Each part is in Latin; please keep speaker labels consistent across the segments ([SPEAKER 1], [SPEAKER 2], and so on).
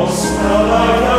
[SPEAKER 1] Ostra quod,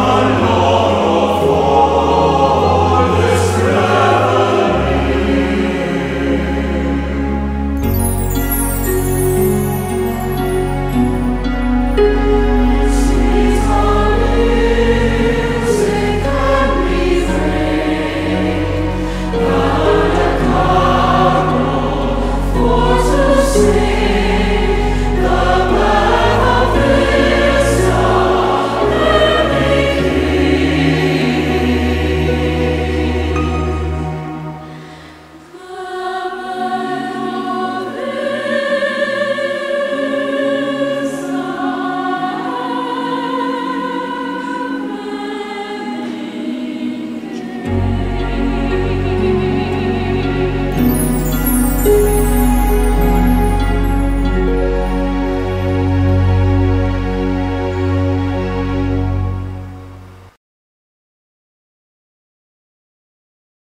[SPEAKER 1] alone.